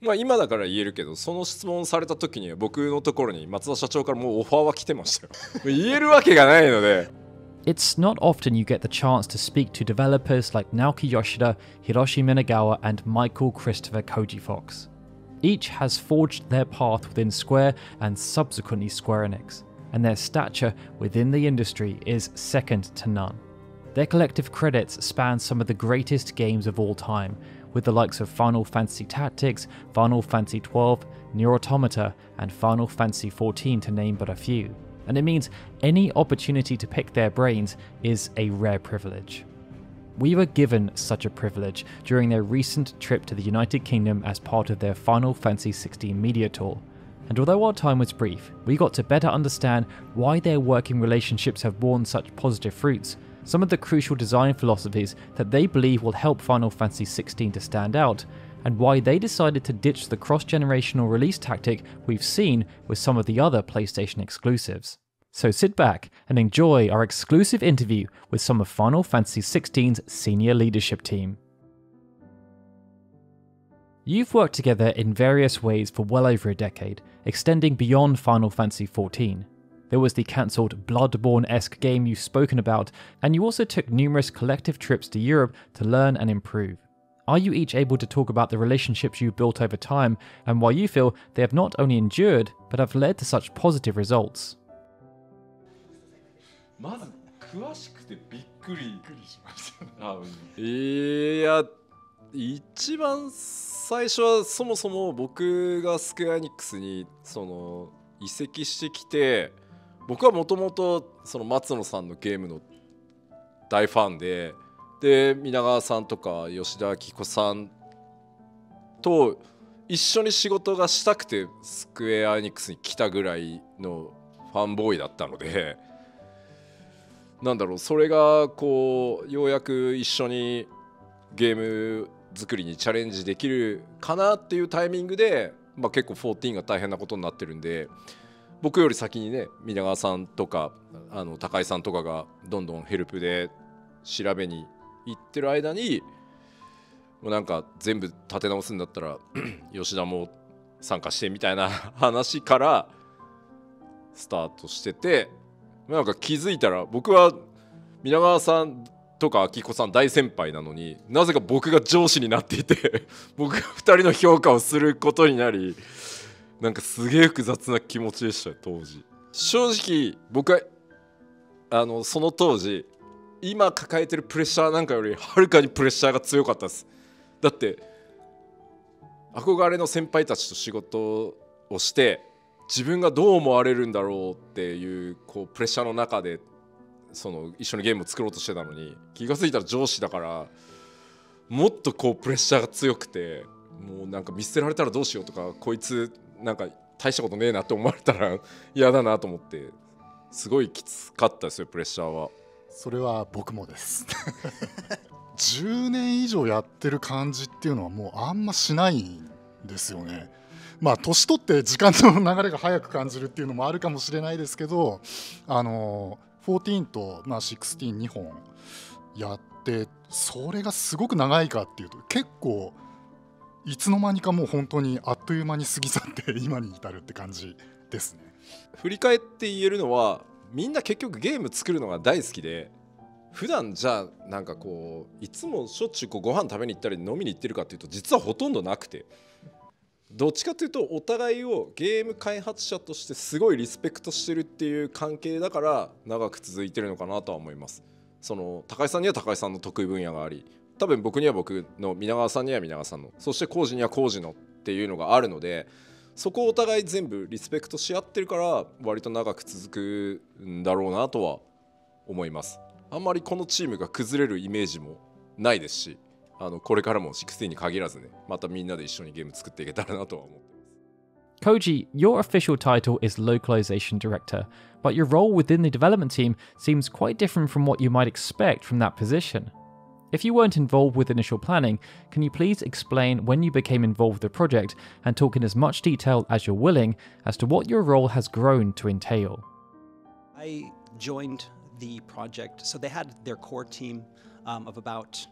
まあ今だから言えるけどその質問された時には僕のところに松田社長からもうオファーは来てましたよ言えるわけがないので It's not often you get the chance to speak to developers like Naoki Yoshida, Hiroshi Minagawa, and Michael Christopher Koji Fox. Each has forged their path within Square and subsequently Square Enix, and their stature within the industry is second to none. Their collective credits span some of the greatest games of all time, with the likes of Final Fantasy Tactics, Final Fantasy XII, Nier Automata, and Final Fantasy XIV to name but a few. And it means any opportunity to pick their brains is a rare privilege. We were given such a privilege during their recent trip to the United Kingdom as part of their Final Fantasy XVI media tour. And although our time was brief, we got to better understand why their working relationships have borne such positive fruits, some of the crucial design philosophies that they believe will help Final Fantasy XVI to stand out, and why they decided to ditch the cross generational release tactic we've seen with some of the other PlayStation exclusives. So sit back and enjoy our exclusive interview with some of Final Fantasy XVI's senior leadership team. You've worked together in various ways for well over a decade, extending beyond Final Fantasy XIV. There was the cancelled Bloodborne esque game you've spoken about, and you also took numerous collective trips to Europe to learn and improve. Are you each able to talk about the relationships you've built over time and why you feel they have not only endured, but have led to such positive results? まず詳しくてびっくりしましたあいや一番最初はそもそも僕がスクエアエニックスにその移籍してきて 僕はもともと松野さんのゲームの大ファンでで皆川さんとか吉田明子さんと一緒に仕事がしたくてスクエアエニックスに来たぐらいのファンボーイだったのでなんだろうそれがこうようやく一緒にゲーム作りにチャレンジできるかなっていうタイミングで、まあ、結構14が大変なことになってるんで僕より先にね皆川さんとかあの高井さんとかがどんどんヘルプで調べに行ってる間にもうなんか全部立て直すんだったら 吉田も参加してみたいな 話からスタートしててなんか気づいたら僕は皆川さんとか明子さん大先輩なのになぜか僕が上司になっていて僕が2人の評価をすることになりなんかすげえ複雑な気持ちでした当時。正直僕はあのその当時今抱えてるプレッシャーなんかよりはるかにプレッシャーが強かったです。だって憧れの先輩たちと仕事をして自分がどう思われるんだろうっていうこうプレッシャーの中でその一緒にゲームを作ろうとしてたのに気が付いたら上司だからもっとこうプレッシャーが強くてもうなんか見捨てられたらどうしようとかこいつなんか大したことねえなって思われたら 嫌だなと思ってすごいきつかったですよプレッシャーは。それは僕もです。10年以上やってる感じっていうのはもうあんましないんですよね。まあ年取って時間の流れが早く感じるっていうのもあるかもしれないですけどあの14と、まあ、162本やってそれがすごく長いかっていうと結構いつの間にかもう本当にあっという間に過ぎ去って今に至るって感じですね。振り返って言えるのはみんな結局ゲーム作るのが大好きで普段じゃあなんかこういつもしょっちゅうこうご飯食べに行ったり飲みに行ってるかっていうと実はほとんどなくて。どっちかというとお互いをゲーム開発者としてすごいリスペクトしてるっていう関係だから長く続いてるのかなとは思います。その高井さんには高井さんの得意分野があり多分僕には僕の皆川さんには皆川さんのそして工事には工事のっていうのがあるのでそこをお互い全部リスペクトし合ってるから割と長く続くんだろうなとは思いますあんまりこのチームが崩れるイメージもないですしあのこれからも16に限らずねまたみんなで一緒にゲーム作っていけたらなとは思ってます Koji, your official title is Localization Director, but your role within the development team seems quite different from what you might expect from that position. If you weren't involved with initial planning, can you please explain when you became involved with the project and talk in as much detail as you're willing as to what your role has grown to entail? I joined the project, so they had their core team um, of about,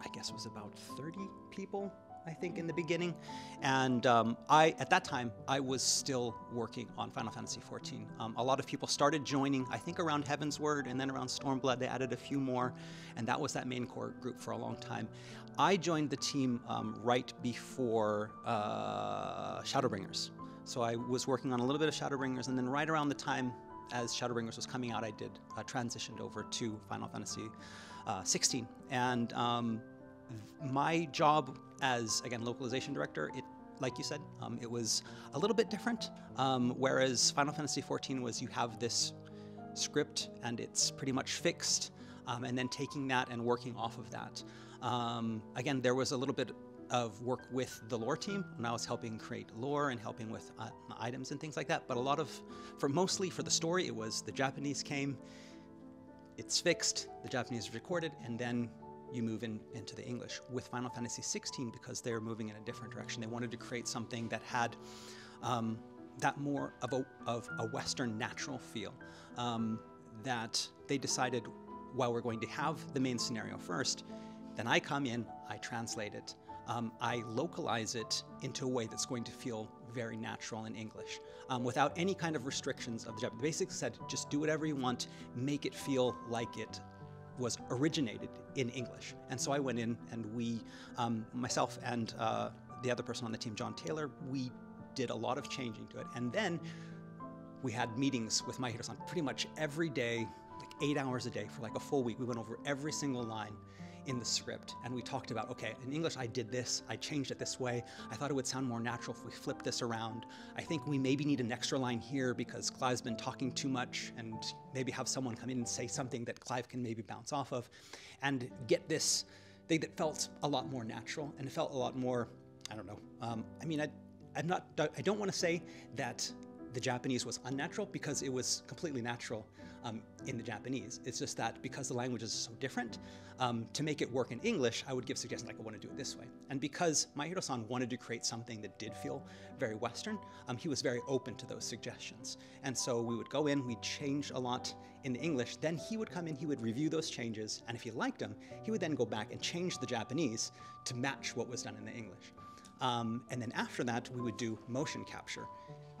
I guess it was about 30 people I think, in the beginning. And um, I, at that time, I was still working on Final Fantasy XIV. Um, a lot of people started joining, I think, around Heavensward and then around Stormblood, they added a few more, and that was that main core group for a long time. I joined the team um, right before uh, Shadowbringers. So I was working on a little bit of Shadowbringers, and then right around the time as Shadowbringers was coming out, I did uh, transitioned over to Final Fantasy uh, 16. And um, my job as again localization director, it like you said, um, it was a little bit different. Um, whereas Final Fantasy 14 was you have this script and it's pretty much fixed, um, and then taking that and working off of that. Um, again, there was a little bit of work with the lore team when I was helping create lore and helping with uh, items and things like that. But a lot of, for mostly for the story, it was the Japanese came, it's fixed, the Japanese recorded, and then you move in, into the English. With Final Fantasy 16, because they're moving in a different direction, they wanted to create something that had um, that more of a, of a Western natural feel. Um, that they decided, while we're going to have the main scenario first, then I come in, I translate it, um, I localize it into a way that's going to feel very natural in English um, without any kind of restrictions of the Japanese. Basically said, just do whatever you want, make it feel like it was originated in English. And so I went in and we, um, myself and uh, the other person on the team, John Taylor, we did a lot of changing to it. And then we had meetings with Maehiro-san pretty much every day, like eight hours a day for like a full week. We went over every single line in the script and we talked about okay in english i did this i changed it this way. I thought it would sound more natural if we flipped this around. I think we maybe need an extra line here because clive's been talking too much and maybe have someone come in and say something that clive can maybe bounce off of. And get this thing that felt a lot more natural and it felt a lot more i don't know um, i mean I, i'm not i don't want to say that the japanese was unnatural because it was completely natural um, in the Japanese. It's just that because the language is so different, um, to make it work in English, I would give suggestions like, I want to do it this way. And because Maehiro-san wanted to create something that did feel very Western, um, he was very open to those suggestions. And so we would go in, we'd change a lot in the English, then he would come in, he would review those changes, and if he liked them, he would then go back and change the Japanese to match what was done in the English. Um, and then after that, we would do motion capture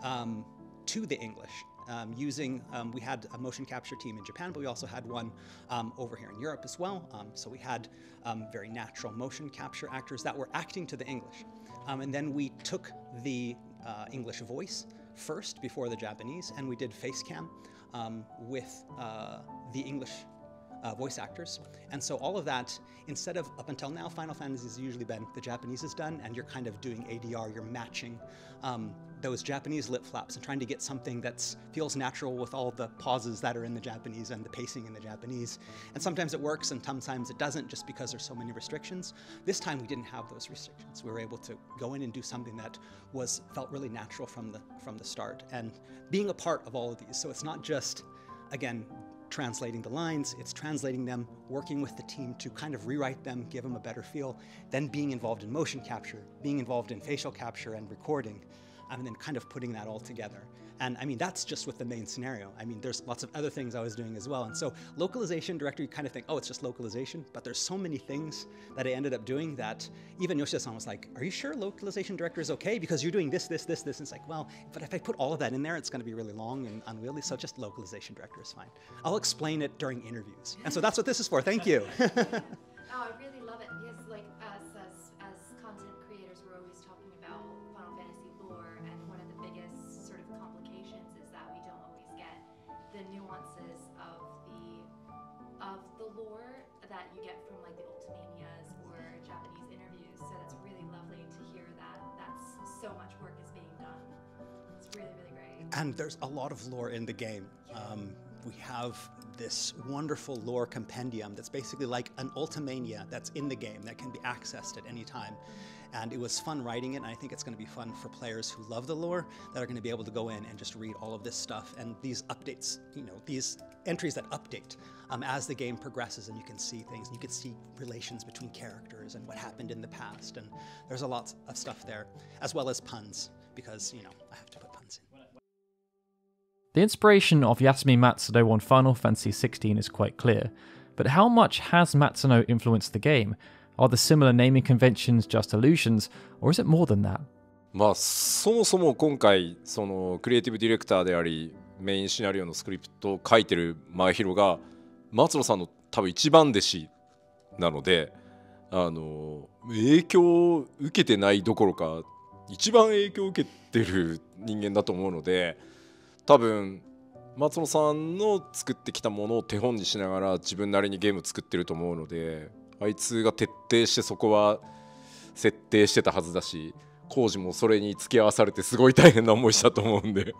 um, to the English um, using, um, we had a motion capture team in Japan, but we also had one um, over here in Europe as well. Um, so we had um, very natural motion capture actors that were acting to the English. Um, and then we took the uh, English voice first before the Japanese, and we did face cam with uh, the English uh, voice actors. And so all of that, instead of up until now, Final Fantasy has usually been the Japanese is done, and you're kind of doing ADR, you're matching um, those Japanese lip flaps and trying to get something that feels natural with all the pauses that are in the Japanese and the pacing in the Japanese. And sometimes it works and sometimes it doesn't just because there's so many restrictions. This time we didn't have those restrictions. We were able to go in and do something that was felt really natural from the from the start and being a part of all of these. So it's not just again translating the lines, it's translating them, working with the team to kind of rewrite them, give them a better feel, then being involved in motion capture, being involved in facial capture and recording um, and then kind of putting that all together. And I mean, that's just with the main scenario. I mean, there's lots of other things I was doing as well. And so, localization director, you kind of think, oh, it's just localization. But there's so many things that I ended up doing that even Yoshida san was like, are you sure localization director is okay? Because you're doing this, this, this, this. And it's like, well, but if I put all of that in there, it's going to be really long and unwieldy. So, just localization director is fine. I'll explain it during interviews. And so, that's what this is for. Thank you. Oh, I really love it so much work is being done. It's really really great. And there's a lot of lore in the game. Um, we have this wonderful lore compendium that's basically like an Ultimania that's in the game that can be accessed at any time. And it was fun writing it, and I think it's going to be fun for players who love the lore that are going to be able to go in and just read all of this stuff and these updates, you know, these entries that update um, as the game progresses, and you can see things, and you can see relations between characters and what happened in the past. And there's a lot of stuff there, as well as puns, because, you know, I have to put. The inspiration of Yasumi Matsuno on Final Fantasy XVI is quite clear, but how much has Matsuno influenced the game? Are the similar naming conventions just illusions, or is it more than that? まあそもそも今回そのクリエイティブディレクターでありメインシナリオのスクリプトを書いてる前広が松野さんの多分一番弟子なのであの影響を受けてないどころか一番影響を受けてる人間だと思うので 多分松野さんの作ってきたものを手本にしながら自分なりにゲーム作ってると思うのであいつが徹底してそこは設定してたはずだし工事もそれに付き合わされてすごい大変な思いしたと思うんで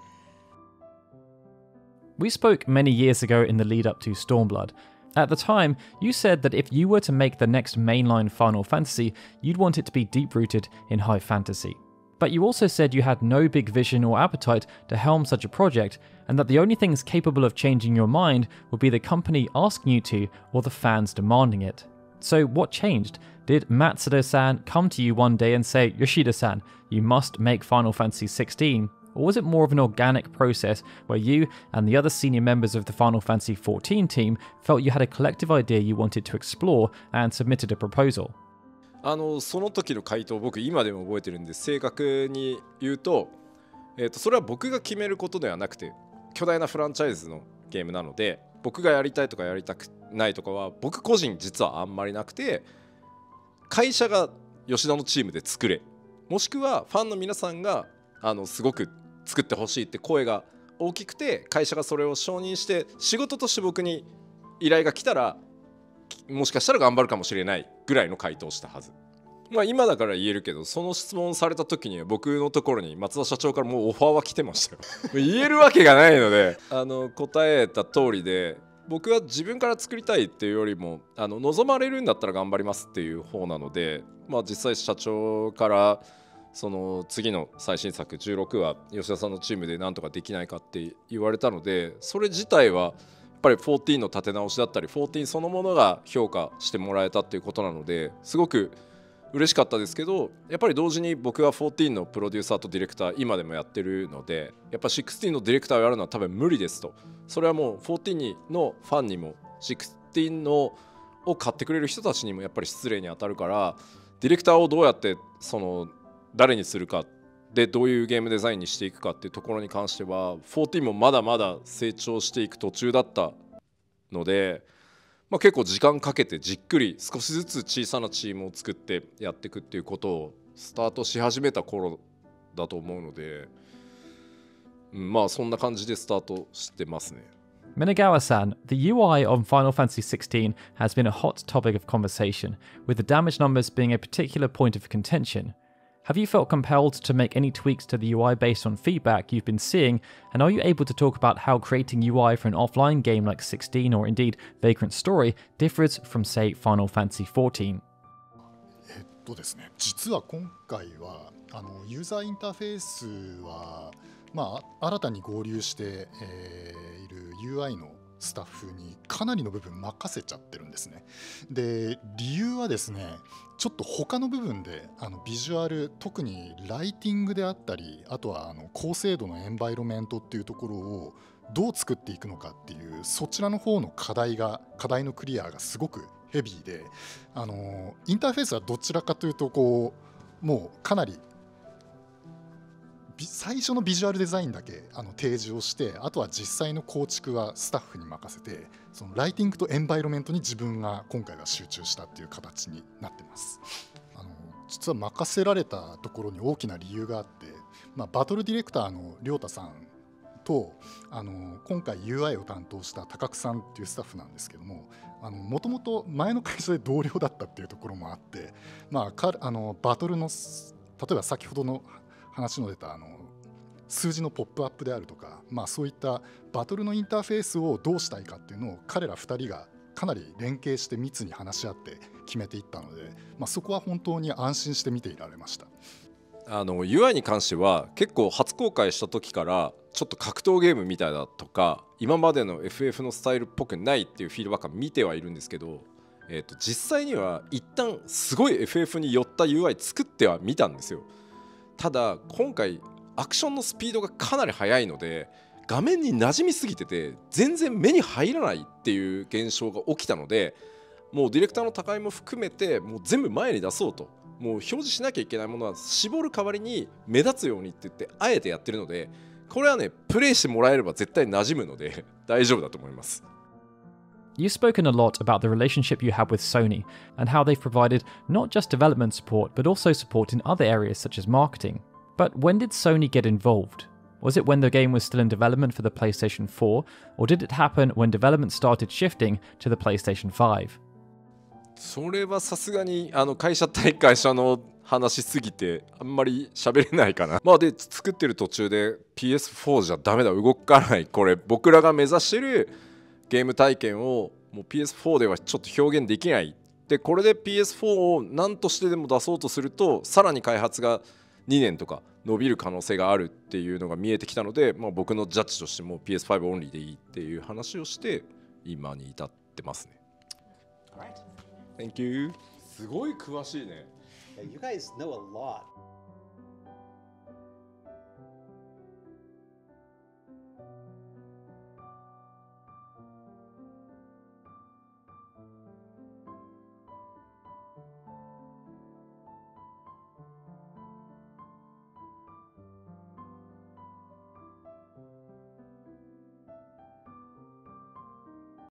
We spoke many years ago in the lead up to Stormblood. At the time, you said that if you were to make the next mainline Final Fantasy, you'd want it to be deep rooted in high fantasy. But you also said you had no big vision or appetite to helm such a project, and that the only things capable of changing your mind would be the company asking you to or the fans demanding it. So, what changed? Did Matsuda san come to you one day and say, Yoshida san, you must make Final Fantasy 16? Or was it more of an organic process where you and the other senior members of the Final Fantasy 14 team felt you had a collective idea you wanted to explore and submitted a proposal? あのその時の回答僕今でも覚えてるんで正確に言うと,、えー、とそれは僕が決めることではなくて巨大なフランチャイズのゲームなので僕がやりたいとかやりたくないとかは僕個人実はあんまりなくて会社が吉田のチームで作れもしくはファンの皆さんがあのすごく作ってほしいって声が大きくて会社がそれを承認して仕事として僕に依頼が来たらもしかしたら頑張るかもしれない。ぐらいの回答をしたはず。まあ今だから言えるけどその質問された時には僕のところに松田社長からもうオファーは来てましたよ 言えるわけがないので あの答えた通りで僕は自分から作りたいっていうよりもあの望まれるんだったら頑張りますっていう方なのでまあ実際社長からその次の最新作16は吉田さんのチームでなんとかできないかって言われたのでそれ自体はぱり14の立て直しだったり14そのものが評価してもらえたっていうことなのですごく嬉しかったですけどやっぱり同時に僕は14のプロデューサーとディレクター今でもやってるのでやっぱ16のディレクターをやるのは多分無理ですと。それはもう14のファンにも16のを買ってくれる人たちにもやっぱり失礼に当たるからディレクターをどうやってその誰にするかでどういうゲームデザインにしていくかっていうところに関しては14もまだまだ成長していく途中だったので、まあ、結構時間かけてじっくり少しずつ小さなチームを作ってやっていくっていうことをスタートし始めた頃だと思うので、うん、まあそんな感じでスタートしてますね。Minagawa-san, the UI on Final Fantasy XVI has been a hot topic of conversation, with the damage numbers being a particular point of contention. Have you felt compelled to make any tweaks to the UI based on feedback you've been seeing? And are you able to talk about how creating UI for an offline game like 16 or indeed Vagrant Story differs from, say, Final Fantasy 14? えっとですね、実は今回はあのユーザーインターフェースは、まあ、新たに合流して、えー、いる UI の スタッフにかなりの部分任せちゃってるんですね。で理由はですねちょっと他の部分であのビジュアル特にライティングであったりあとはあの高精度のエンバイロメントっていうところをどう作っていくのかっていうそちらの方の課題が課題のクリアがすごくヘビーであのインターフェースはどちらかというとこうもうかなり最初のビジュアルデザインだけあの提示をしてあとは実際の構築はスタッフに任せてそのライティングとエンバイロメントに自分が今回は集中したっていう形になってます。あの実は任せられたところに大きな理由があって、まあ、バトルディレクターの亮太さんとあの今回 UI を担当した高久さんっていうスタッフなんですけどももともと前の会社で同僚だったっていうところもあって、まあ、あのバトルの例えば先ほどの話の出たあの数字のポップアップであるとか、まあ、そういったバトルのインターフェースをどうしたいかっていうのを彼ら2人がかなり連携して密に話し合って決めていったので、まあ、そこは本当に安心して見ていられました。あの UI に関しては結構初公開した時からちょっと格闘ゲームみたいだとか今までの FF のスタイルっぽくないっていうフィードバックは見てはいるんですけど、えー、と実際には一旦すごい FF に寄った UI 作ってはみたんですよ。ただ今回アクションのスピードがかなり速いので画面に馴染みすぎてて全然目に入らないっていう現象が起きたのでもうディレクターの高井も含めてもう全部前に出そうともう表示しなきゃいけないものは絞る代わりに目立つようにって言ってあえてやってるのでこれはねプレイしてもらえれば絶対馴染むので大丈夫だと思います。You've spoken a lot about the relationship you have with Sony and how they've provided not just development support but also support in other areas such as marketing. But when did Sony get involved? Was it when the game was still in development for the PlayStation 4, or did it happen when development started shifting to the PlayStation 5? それはさすがにあの会社対会社の話しすぎてあんまり喋れないかなまあで作ってる途中で PS4 じゃダメだ動かないこれ僕らが目指してる ゲーム体験をもう PS4 ではちょっと表現できないでこれで PS4 を何としてでも出そうとするとさらに開発が2年とか伸びる可能性があるっていうのが見えてきたので、まあ、僕のジャッジとしても PS5 オンリーでいいっていう話をして今に至ってますね。Thank you すごい詳しいね。You guys know a lot.